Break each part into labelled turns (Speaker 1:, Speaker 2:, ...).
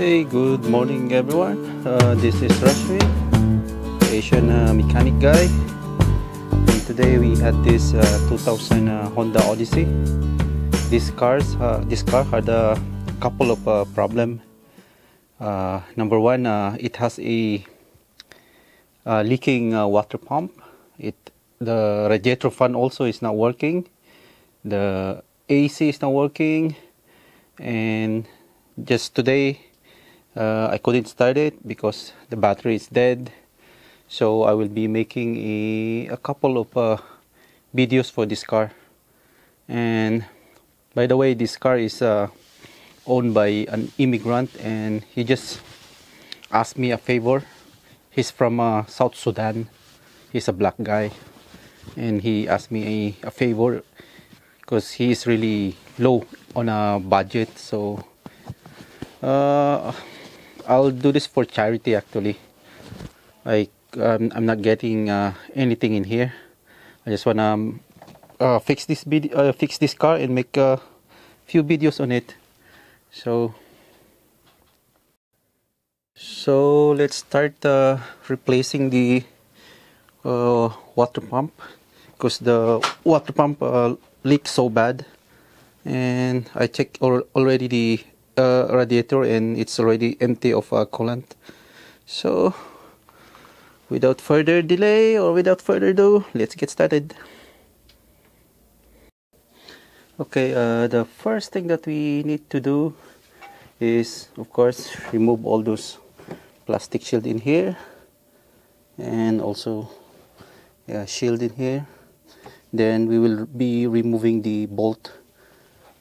Speaker 1: Hey, good morning everyone. Uh, this is Rashmi, Asian uh, mechanic guy. And today we had this uh, 2000 uh, Honda Odyssey. This cars, uh, this car had a couple of uh. Uh, number one, it has a leaking water pump. It the radiator fan also is not working. The AC is not working, and just today uh, I couldn't start it because the battery is dead. So I will be making a, a couple of uh, videos for this car. And by the way, this car is uh, owned by an immigrant, and he just asked me a favor. He's from uh, South Sudan. He's a black guy, and he asked me a, a favor because he is really low on a budget. So uh, I'll do this for charity actually. Like um, I'm not getting uh, anything in here. I just wanna um, uh, fix this vid- uh, fix this car and make a few videos on it. So so let's start uh, replacing the uh, water pump because the water pump leaks so bad and I checked already the uh, radiator and it's already empty of uh, coolant. So without further delay or without further ado let's get started. Okay uh, the first thing that we need to do is of course remove all those plastic shield in here and also yeah, shield in here. Then we will be removing the bolt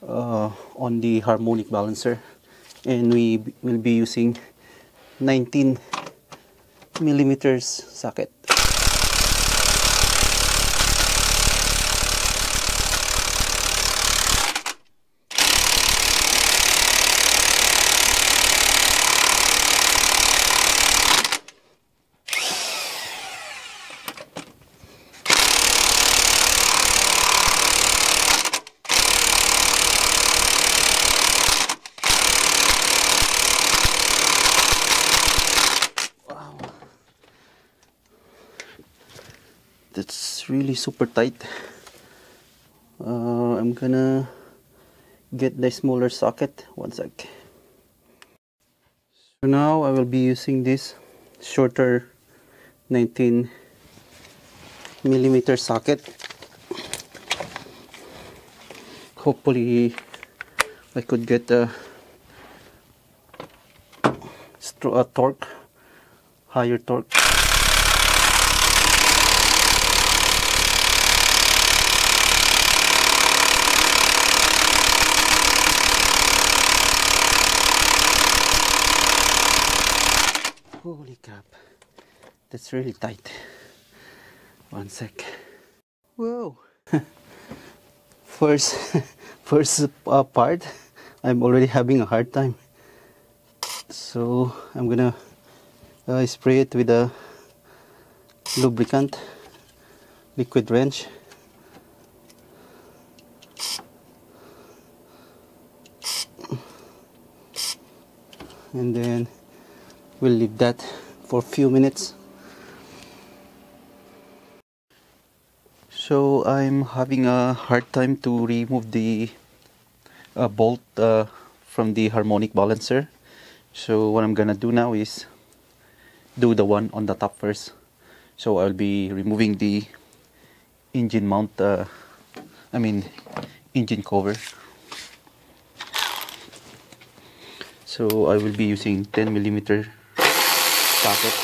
Speaker 1: uh, on the harmonic balancer. And we will be using 19 millimeters socket that's really super tight. Uh, I'm gonna get the smaller socket. One sec. So now I will be using this shorter 19 millimeter socket. Hopefully I could get a, a torque higher torque Holy crap. That's really tight. One sec. Whoa. first first uh, part I'm already having a hard time. So I'm gonna uh, spray it with a lubricant liquid wrench. And then we'll leave that for a few minutes. So I'm having a hard time to remove the uh, bolt uh, from the harmonic balancer. So what I'm gonna do now is do the one on the top first. So I'll be removing the engine mount uh, I mean engine cover. So I will be using 10 millimeter socket.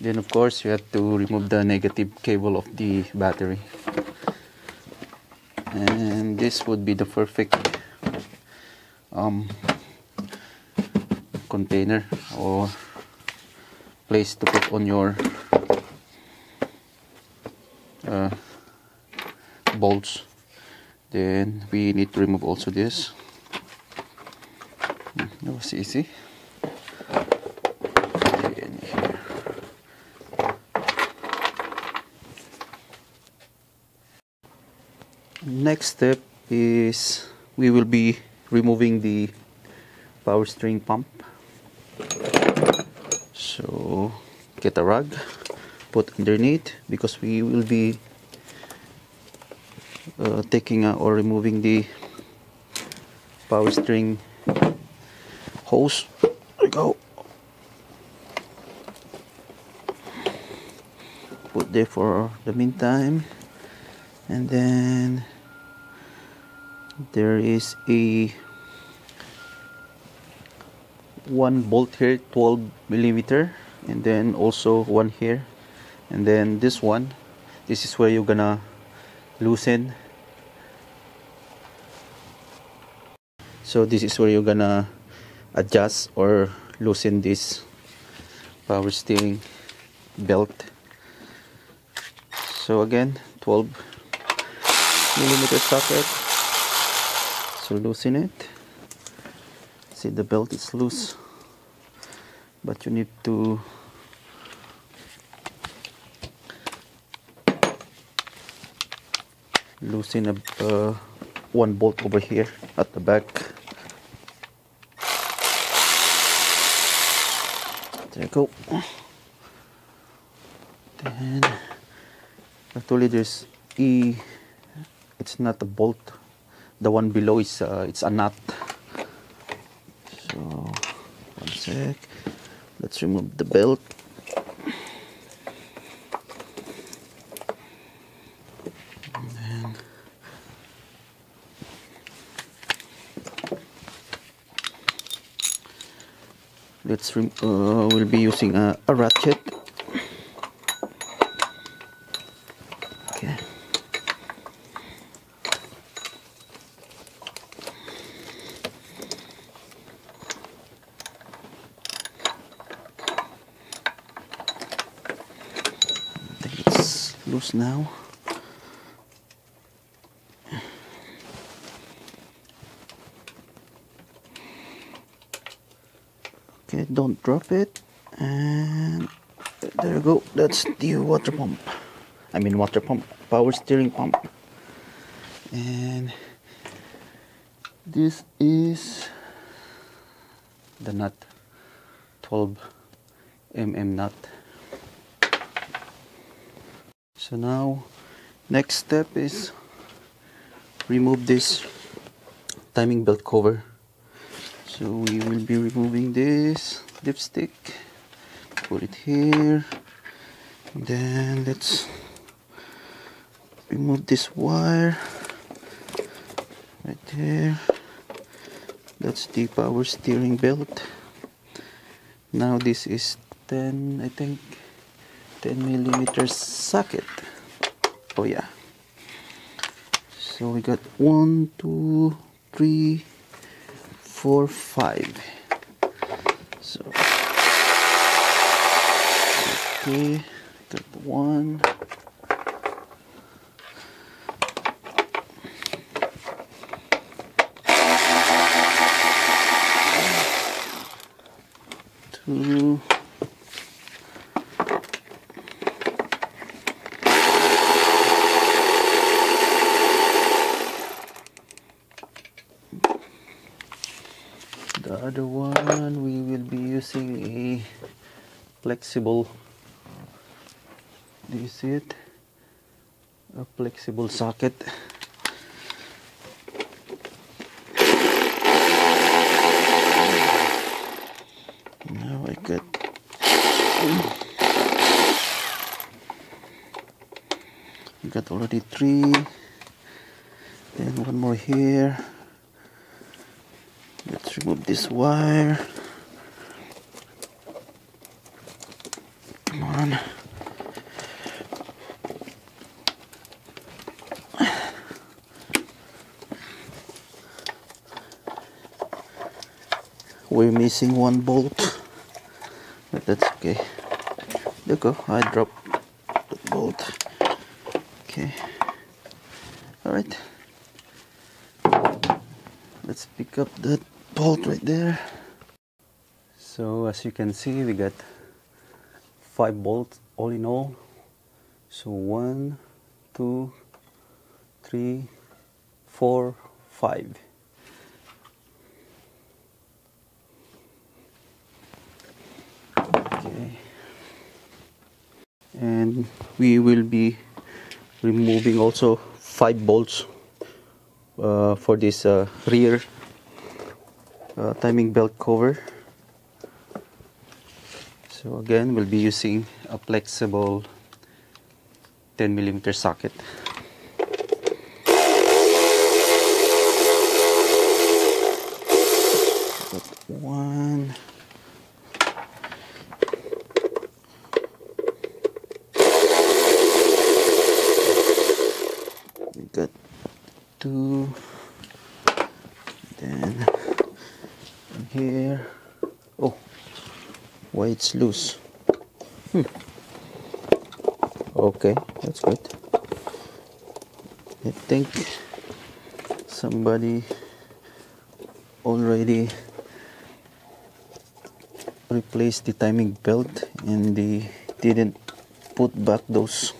Speaker 1: Then of course you have to remove the negative cable of the battery. And this would be the perfect um, container or place to put on your uh, bolts. Then we need to remove also this. Hmm, that was easy. Next step is we will be removing the power steering pump. So get a rug put underneath because we will be uh, taking uh, or removing the power steering hose. There we go. Put there for the meantime. And then there is a one bolt here 12 millimeter and then also one here and then this one. This is where you're gonna loosen so this is where you're gonna adjust or loosen this power steering belt. So again 12 millimeter socket. So loosen it. See the belt is loose but you need to loosen a, uh, one bolt over here at the back go. Then actually there's e. It's not a bolt. The one below is uh, it's a nut. So one sec. Let's remove the belt let's uh, we'll be using a, a ratchet okay I think it's loose now. Don't drop it. And there you go. That's the water pump. I mean water pump, power steering pump. And this is the nut 12 mm nut so now next step is remove this timing belt cover so we will be removing this dipstick put it here. Then let's remove this wire right there. That's the power steering belt. Now this is 10 I think 10 millimeter socket. Oh yeah. So we got one two three four five. So okay got one. Two the other one we will be using a flexible do you see it? A flexible socket. Now I got I got already three. Then one more here remove this wire. Come on. We're missing one bolt but that's okay. There you go I dropped the bolt. Okay. All right. Let's pick up that bolt right there so as you can see we got five bolts all in all so one two three four, five. Okay. And we will be removing also five bolts uh, for this uh, rear uh, timing belt cover. So again, we'll be using a flexible 10 millimeter socket. one. We got two. Then here. Oh, why it's loose? Hmm. Okay, that's good. I think somebody already replaced the timing belt and they didn't put back those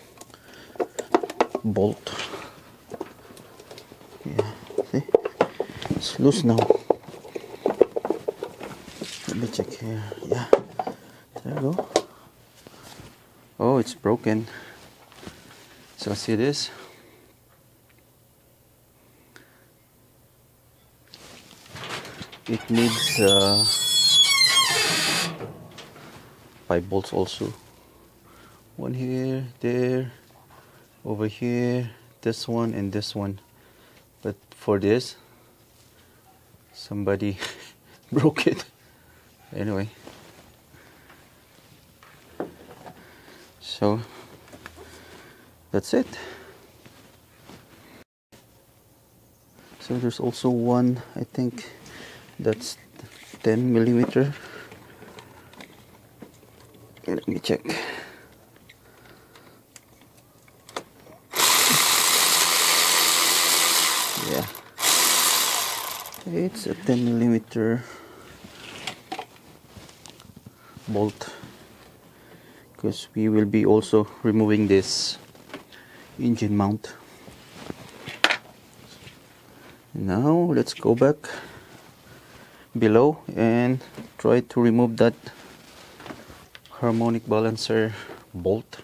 Speaker 1: bolt yeah see it's loose now me check here. Yeah. There we go. Oh it's broken. So see this. It needs uh, five bolts also. One here there over here this one and this one. But for this somebody broke it anyway. So that's it. So there's also one I think that's 10 millimeter. Let me check. Yeah. It's a 10 millimeter bolt because we will be also removing this engine mount. Now let's go back below and try to remove that harmonic balancer bolt